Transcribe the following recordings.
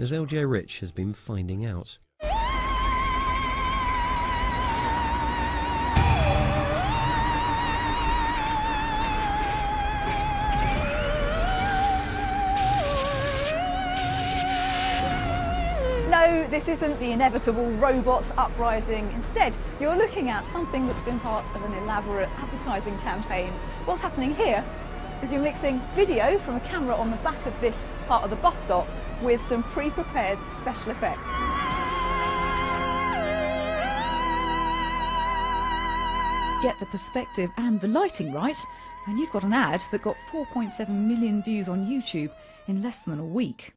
as LJ Rich has been finding out. No, this isn't the inevitable robot uprising. Instead, you're looking at something that's been part of an elaborate advertising campaign. What's happening here is you're mixing video from a camera on the back of this part of the bus stop with some pre-prepared special effects. Get the perspective and the lighting right, and you've got an ad that got 4.7 million views on YouTube in less than a week.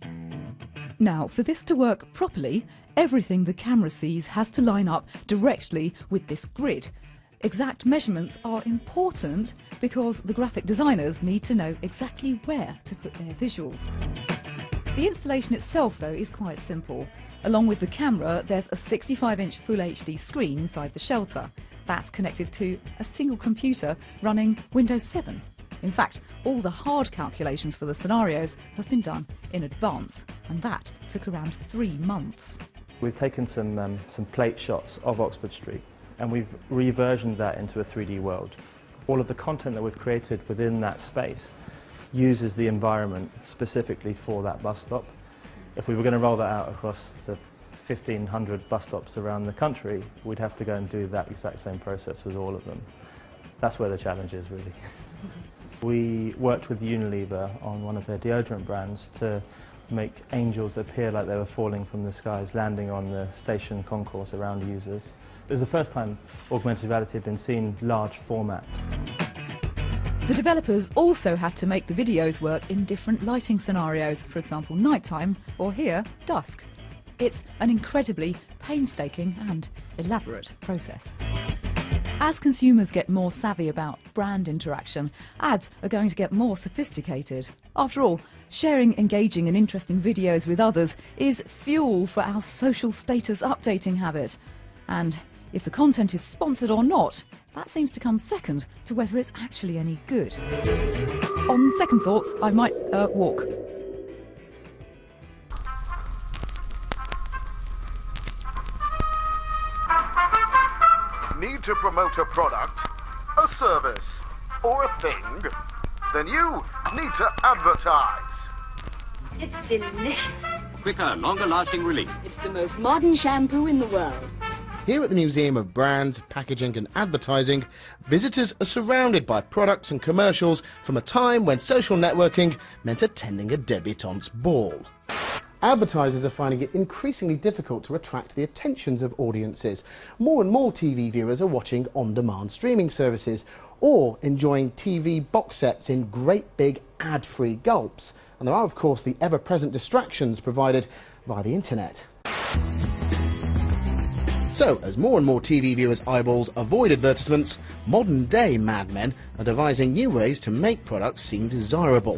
Now, for this to work properly, everything the camera sees has to line up directly with this grid. Exact measurements are important because the graphic designers need to know exactly where to put their visuals. The installation itself, though, is quite simple. Along with the camera, there's a 65 inch Full HD screen inside the shelter. That's connected to a single computer running Windows 7. In fact, all the hard calculations for the scenarios have been done in advance, and that took around three months. We've taken some, um, some plate shots of Oxford Street and we've reversioned that into a 3D world. All of the content that we've created within that space uses the environment specifically for that bus stop. If we were going to roll that out across the 1,500 bus stops around the country, we'd have to go and do that exact same process with all of them. That's where the challenge is, really. We worked with Unilever on one of their deodorant brands to make angels appear like they were falling from the skies, landing on the station concourse around users. It was the first time augmented reality had been seen large format. The developers also had to make the videos work in different lighting scenarios, for example, nighttime or here, dusk. It's an incredibly painstaking and elaborate process. As consumers get more savvy about brand interaction, ads are going to get more sophisticated. After all, sharing engaging and interesting videos with others is fuel for our social status updating habit. And if the content is sponsored or not, that seems to come second to whether it's actually any good. On second thoughts, I might uh, walk. Need to promote a product, a service, or a thing? Then you need to advertise. It's delicious. Quicker, longer lasting relief. It's the most modern shampoo in the world. Here at the Museum of Brands, Packaging and Advertising, visitors are surrounded by products and commercials from a time when social networking meant attending a debutante's ball. Advertisers are finding it increasingly difficult to attract the attentions of audiences. More and more TV viewers are watching on-demand streaming services or enjoying TV box sets in great big ad-free gulps. And there are, of course, the ever-present distractions provided by the internet. So, as more and more TV viewers' eyeballs avoid advertisements, modern day madmen are devising new ways to make products seem desirable.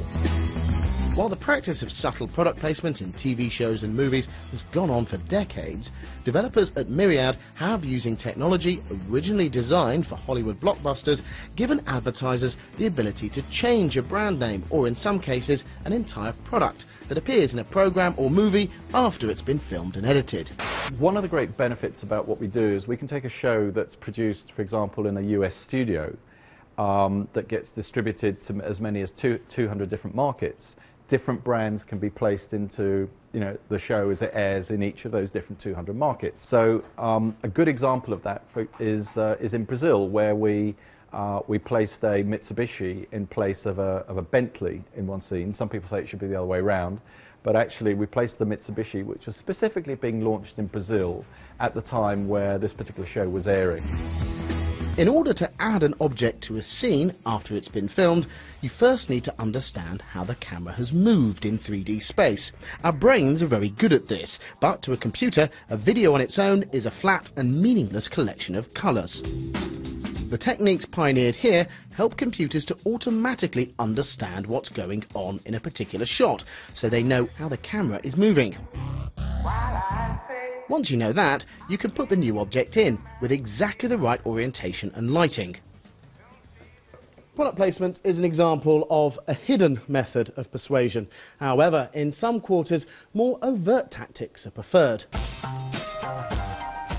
While the practice of subtle product placement in TV shows and movies has gone on for decades, developers at Mirriad have, using technology originally designed for Hollywood blockbusters, given advertisers the ability to change a brand name or, in some cases, an entire product that appears in a program or movie after it's been filmed and edited. One of the great benefits about what we do is we can take a show that's produced, for example, in a US studio um, that gets distributed to as many as two, 200 different markets different brands can be placed into you know, the show as it airs in each of those different 200 markets. So um, a good example of that for, is, uh, is in Brazil, where we, uh, we placed a Mitsubishi in place of a, of a Bentley in one scene. Some people say it should be the other way around, but actually we placed the Mitsubishi, which was specifically being launched in Brazil at the time where this particular show was airing. In order to add an object to a scene after it's been filmed, you first need to understand how the camera has moved in 3D space. Our brains are very good at this, but to a computer, a video on its own is a flat and meaningless collection of colours. The techniques pioneered here help computers to automatically understand what's going on in a particular shot, so they know how the camera is moving. Once you know that, you can put the new object in with exactly the right orientation and lighting. Product placement is an example of a hidden method of persuasion. However, in some quarters, more overt tactics are preferred.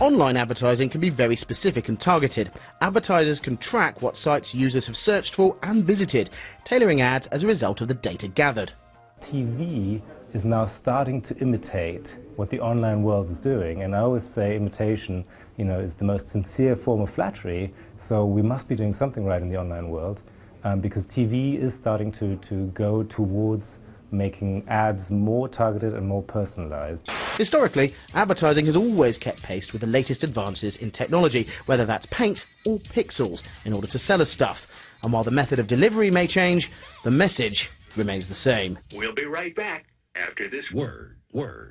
Online advertising can be very specific and targeted. Advertisers can track what sites users have searched for and visited, tailoring ads as a result of the data gathered. TV is now starting to imitate what the online world is doing, and I always say imitation, you know, is the most sincere form of flattery. So we must be doing something right in the online world, um, because TV is starting to to go towards making ads more targeted and more personalized. Historically, advertising has always kept pace with the latest advances in technology, whether that's paint or pixels, in order to sell us stuff. And while the method of delivery may change, the message remains the same. We'll be right back after this word, word.